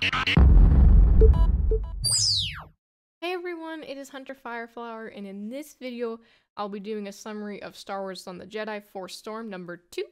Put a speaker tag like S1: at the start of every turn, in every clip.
S1: Hey everyone, it is Hunter Fireflower, and in this video, I'll be doing a summary of Star Wars on the Jedi Force Storm number 2.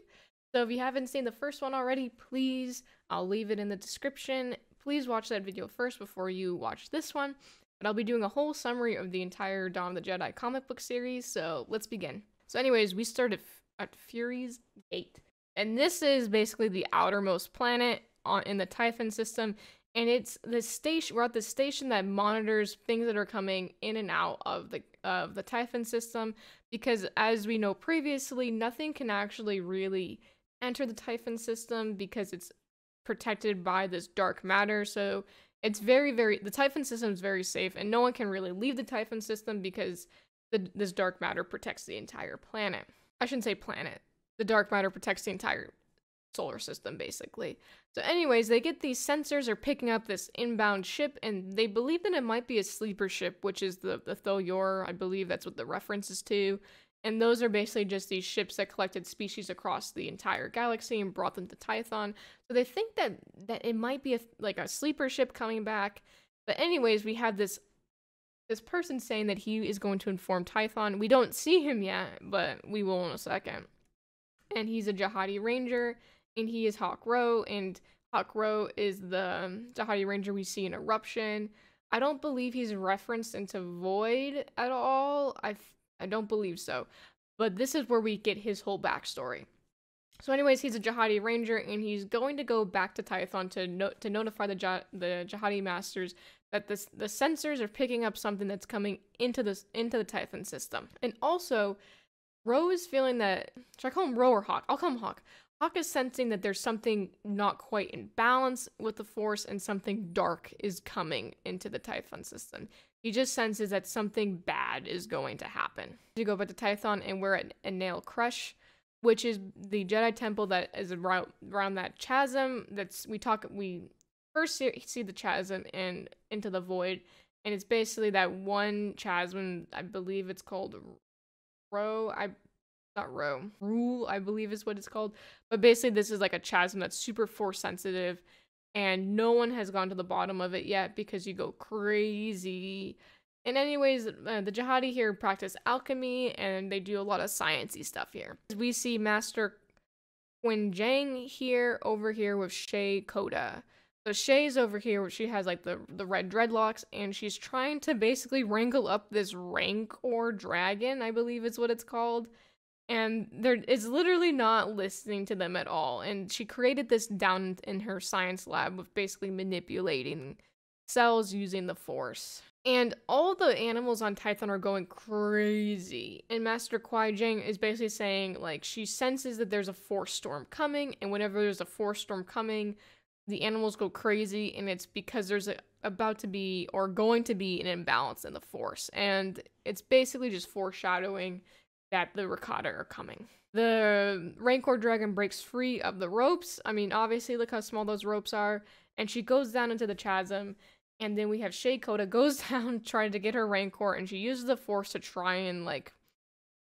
S1: So if you haven't seen the first one already, please, I'll leave it in the description. Please watch that video first before you watch this one. But I'll be doing a whole summary of the entire Dawn of the Jedi comic book series, so let's begin. So anyways, we start at, at Fury's Gate. And this is basically the outermost planet on in the Typhon system, and it's the station we're at the station that monitors things that are coming in and out of the of the Typhon system because as we know previously nothing can actually really enter the Typhon system because it's protected by this dark matter. So it's very very the Typhon system is very safe and no one can really leave the Typhon system because the, this dark matter protects the entire planet. I shouldn't say planet. The dark matter protects the entire solar system basically. So anyways, they get these sensors are picking up this inbound ship and they believe that it might be a sleeper ship, which is the the Tho-Yor, I believe that's what the reference is to. And those are basically just these ships that collected species across the entire galaxy and brought them to Tython. So they think that that it might be a, like a sleeper ship coming back. But anyways, we have this this person saying that he is going to inform Tython. We don't see him yet, but we will in a second. And he's a Je'daii Ranger and he is Hawk Ryo, and Hawk Ryo is the um, Je'daii Ranger we see in Eruption. I don't believe he's referenced into Void at all. I I don't believe so. But this is where we get his whole backstory. So, anyways, he's a Je'daii Ranger, and he's going to go back to Tython to no- to notify the ja- the Je'daii Masters that this the sensors are picking up something that's coming into this into the Tython system, and also. Ryo is feeling that. Should I call him Ryo or Hawk? I'll call him Hawk. Hawk is sensing that there's something not quite in balance with the Force and something dark is coming into the Tython system. He just senses that something bad is going to happen. We go back to Tython and we're at Anil Kesh, which is the Jedi temple that is around, around that chasm. That's we talk we first see, see the chasm and into the void, and it's basically that one chasm. I believe it's called Ro. I not row rule i believe is what it's called. But basically this is like a chasm that's super force sensitive and no one has gone to the bottom of it yet because you go crazy. And anyways uh, the Je'daii here practice alchemy and they do a lot of sciencey stuff here. We see master Quan Jang here over here with Shae Koda. So Shae's over here where she has like the the red dreadlocks and she's trying to basically wrangle up this rank or dragon, I believe is what it's called and there is literally not listening to them at all and she created this down in her science lab with basically manipulating cells using the force and all the animals on Tython are going crazy. And Master Quan Jang is basically saying, like, she senses that there's a force storm coming, and whenever there's a force storm coming, the animals go crazy, and it's because there's a, about to be or going to be an imbalance in the force. And it's basically just foreshadowing that the Rakata are coming. The Rancor dragon breaks free of the ropes. I mean, obviously, look how small those ropes are. And she goes down into the chasm. And then we have Shae Koda goes down trying to get her Rancor, and she uses the Force to try and like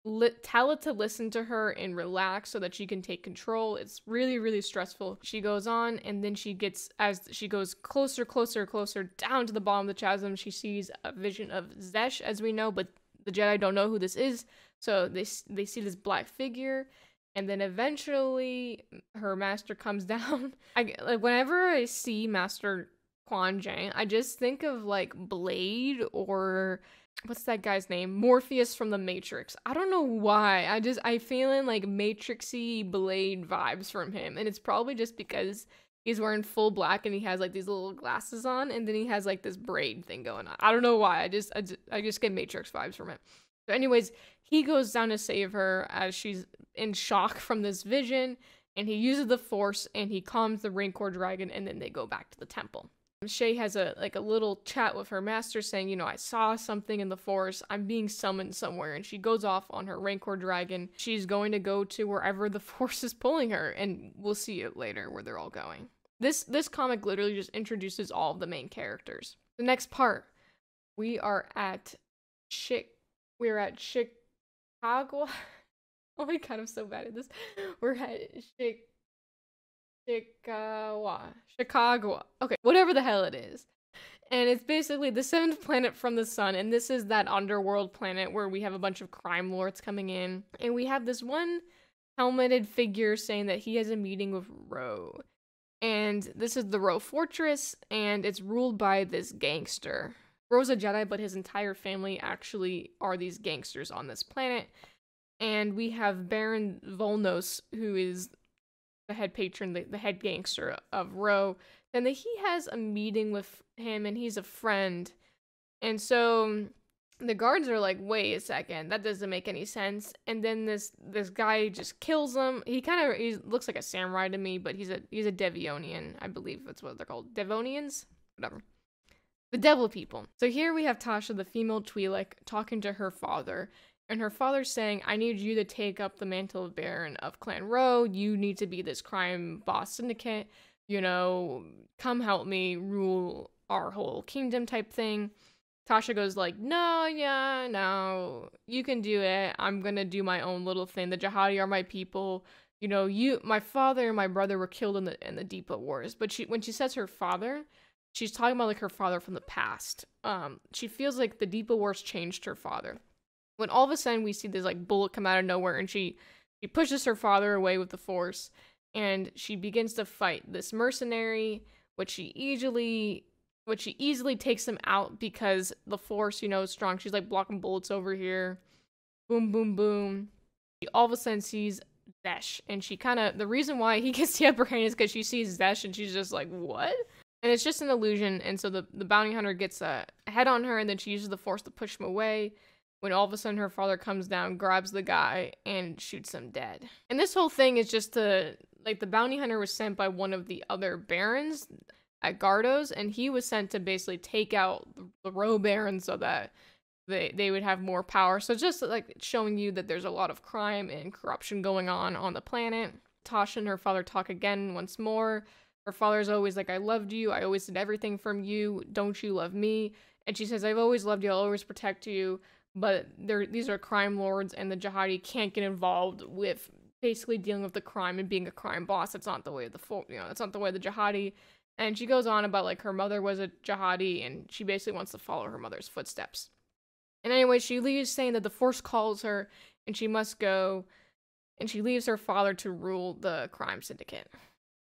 S1: li- tell it to listen to her and relax so that she can take control. It's really, really stressful. She goes on, and then she gets as she goes closer, closer, closer down to the bottom of the chasm. She sees a vision of Xesh, as we know, but the Jedi don't know who this is. So they they see this black figure, and then eventually her master comes down. I like whenever I see Master Quan Jang, I just think of like Blade or what's that guy's name? Morpheus from the Matrix. I don't know why. I just I feeling like Matrixy Blade vibes from him, and it's probably just because he's wearing full black and he has like these little glasses on, and then he has like this braid thing going on. I don't know why. I just I just, I just get Matrix vibes from it. So, anyways, he goes down to save her as she's in shock from this vision, and he uses the force and he calms the Rancor dragon, and then they go back to the temple. Shae has a like a little chat with her master saying, you know, I saw something in the force. I'm being summoned somewhere and she goes off on her Rancor dragon. She's going to go to wherever the force is pulling her and we'll see it later where they're all going. This this comic literally just introduces all of the main characters. The next part, we are at Chick we're at Shikaakwa. oh my god, I'm so bad at this. We're at Shikaakwa. Shikaakwa. Shikaakwa. Okay, whatever the hell it is. And it's basically the seventh planet from the sun, and this is that underworld planet where we have a bunch of crime lords coming in. And we have this one helmeted figure saying that he has a meeting with Ryo. And this is the Ryo Fortress, and it's ruled by this gangster. Ryo's a Jedi, but his entire family actually are these gangsters on this planet. And we have Baron Volnos, who is the head patron, the, the head gangster of Ryo. And that he has a meeting with him, and he's a friend. And so the guards are like, wait a second, that doesn't make any sense. And then this this guy just kills him. He kind of he looks like a samurai to me, but he's a he's a Devionian, I believe that's what they're called. Devonians? Whatever. The devil people. So here we have Tasha, the female Twi'lek, talking to her father. And her father's saying, I need you to take up the mantle of Baron of Clan Ryo. You need to be this crime boss syndicate. You know, come help me rule our whole kingdom type thing. Tasha goes like, "No, yeah, no, you can do it. I'm gonna do my own little thing. The Je'daii are my people. You know, you, my father and my brother were killed in the in the Deepa Wars. But she, when she says her father, she's talking about like her father from the past. Um, she feels like the Depa Wars changed her father. When all of a sudden we see this like bullet come out of nowhere, and she she pushes her father away with the Force, and she begins to fight this mercenary, which she easily which she easily takes him out because the force, you know, is strong. She's like blocking bullets over here. Boom, boom, boom. She all of a sudden sees Xesh, and she kind of the reason why he gets the upper hand is because she sees Xesh, and she's just like, "What?" And it's just an illusion. And so the the bounty hunter gets a head on her, and then she uses the force to push him away. When all of a sudden her father comes down, grabs the guy, and shoots him dead. And this whole thing is just to like the bounty hunter was sent by one of the other barons at Gardos, and he was sent to basically take out the Ryo Baron so that they they would have more power. So just like showing you that there's a lot of crime and corruption going on on the planet. Tasha and her father talk again once more. Her father's always like, "I loved you. I always did everything from you. Don't you love me?" And she says, "I've always loved you. I'll always protect you." But these are crime lords, and the Je'daii can't get involved with basically dealing with the crime and being a crime boss. That's not the way of the you know, that's not the way the Je'daii. and she goes on about like her mother was a Je'daii and she basically wants to follow her mother's footsteps. And anyway, she leaves saying that the force calls her and she must go. And she leaves her father to rule the crime syndicate.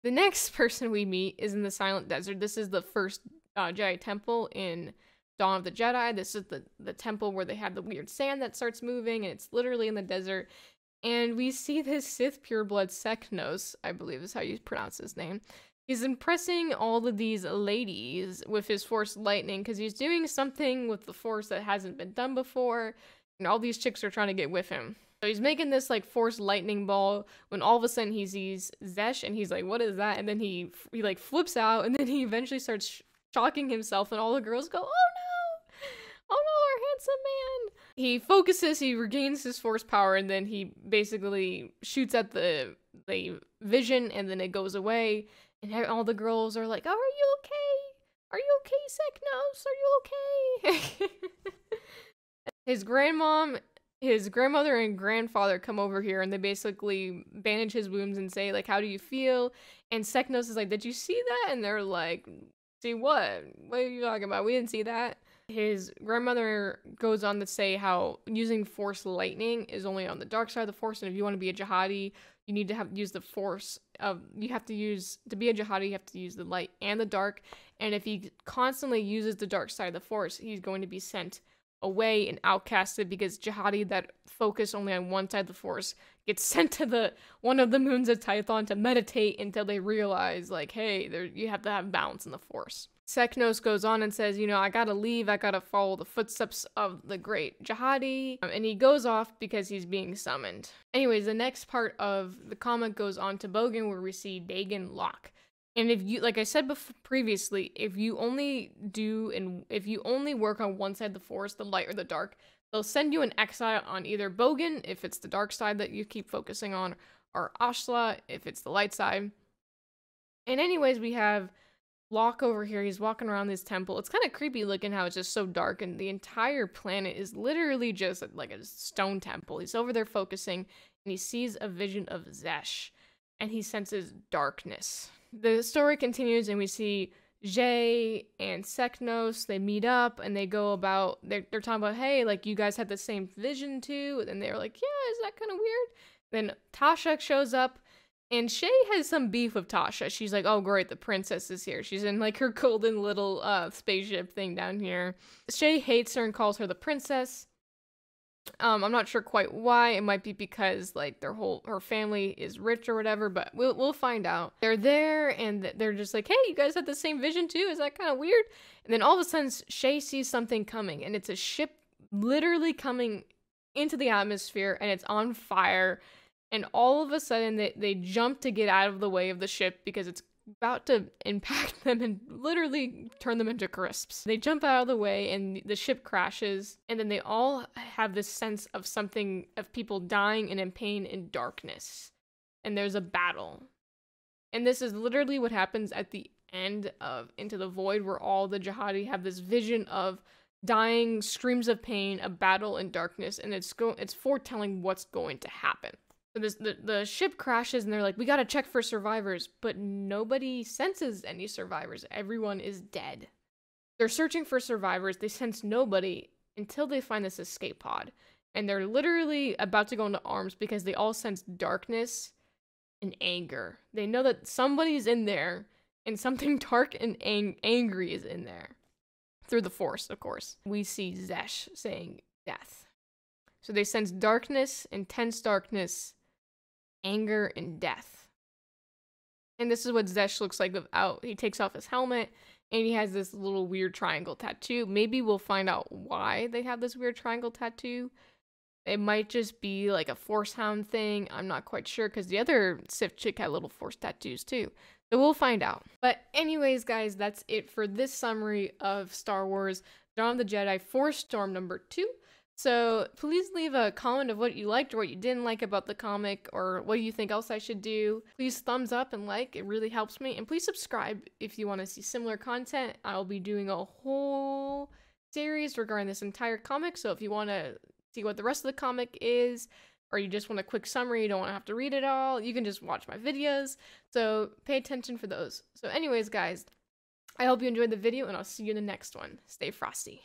S1: The next person we meet is in the Silent Desert. This is the first uh, Jedi temple in Dawn of the Jedi. This is the, the temple where they have the weird sand that starts moving, and it's literally in the desert. And we see this Sith pureblood Sek'nos, I believe is how you pronounce his name. He's impressing all of these ladies with his force lightning because he's doing something with the force that hasn't been done before, and all these chicks are trying to get with him. So he's making this like force lightning ball when all of a sudden he sees Xesh and he's like, "What is that?" And then he he like flips out and then he eventually starts sh- shocking himself and all the girls go, "Oh no! Oh no, our handsome man!" He focuses, he regains his force power, and then he basically shoots at the the vision and then it goes away and all the girls are like, oh, "Are you okay? Are you okay, Sek'nos? Are you okay?" his grandmom, his grandmother and grandfather come over here and they basically bandage his wounds and say like, "How do you feel?" And Sek'nos is like, "Did you see that?" And they're like, "See what? What are you talking about? We didn't see that." His grandmother goes on to say how using force lightning is only on the dark side of the force, and if you want to be a Je'daii, you need to have use the force of you have to use to be a Je'daii you have to use the light and the dark and if he constantly uses the dark side of the force he's going to be sent away and outcasted because Je'daii that focus only on one side of the force gets sent to the one of the moons of Tython to meditate until they realize like hey there you have to have balance in the force Sek'nos goes on and says, you know, I gotta leave, I gotta follow the footsteps of the great Je'daii. Um, and he goes off because he's being summoned. Anyways, the next part of the comic goes on to Bogan where we see Daegen Lok. And if you, like I said before, previously, if you only do and if you only work on one side the force, the light or the dark, they'll send you an exile on either Bogan if it's the dark side that you keep focusing on, or Ashla if it's the light side. And anyways, we have Lok over here. He's walking around this temple. It's kind of creepy looking how it's just so dark and the entire planet is literally just like a stone temple. He's over there focusing and he sees a vision of Xesh. and he senses darkness. The story continues, and we see Shae and Sek'nos, they meet up and they go about, they're, they're talking about, hey, like, you guys had the same vision too. And they're like, yeah, is that kind of weird? Then Tasha shows up and Shae has some beef with Tasha. She's like, oh, great, the princess is here. She's in like her golden little uh, spaceship thing down here. Shae hates her and calls her the princess. Um, I'm not sure quite why. It might be because like their whole her family is rich or whatever, but we'll we'll find out. They're there and they're just like, "Hey, you guys had the same vision too? Is that kind of weird?" And then all of a sudden, Shae sees something coming, and it's a ship literally coming into the atmosphere, and it's on fire. And all of a sudden, they they jump to get out of the way of the ship because it's about to impact them and literally turn them into crisps. They jump out of the way and the ship crashes, and then they all have this sense of something of people dying and in pain in darkness. And there's a battle. And this is literally what happens at the end of Into the Void, where all the Je'daii have this vision of dying screams of pain, a battle in darkness, and it's go it's foretelling what's going to happen. The, the ship crashes and they're like, we gotta check for survivors, but nobody senses any survivors. Everyone is dead. They're searching for survivors. They sense nobody until they find this escape pod. And they're literally about to go into arms because they all sense darkness and anger. They know that somebody's in there and something dark and ang- angry is in there. Through the force, of course. We see Xesh saying death. So they sense darkness, intense darkness, anger, and death. And this is what Xesh looks like without. He takes off his helmet and he has this little weird triangle tattoo. Maybe we'll find out why they have this weird triangle tattoo. It might just be like a force hound thing. I'm not quite sure because the other Sith chick had little force tattoos too. So we'll find out. But, anyways, guys, that's it for this summary of Star Wars Dawn of the Jedi Force Storm number two. So please leave a comment of what you liked or what you didn't like about the comic or what you think else I should do. Please thumbs up and like, it really helps me. And please subscribe if you want to see similar content. I'll be doing a whole series regarding this entire comic. So if you want to see what the rest of the comic is, or you just want a quick summary, you don't want to have to read it all, you can just watch my videos. So pay attention for those. So anyways, guys, I hope you enjoyed the video and I'll see you in the next one. Stay frosty.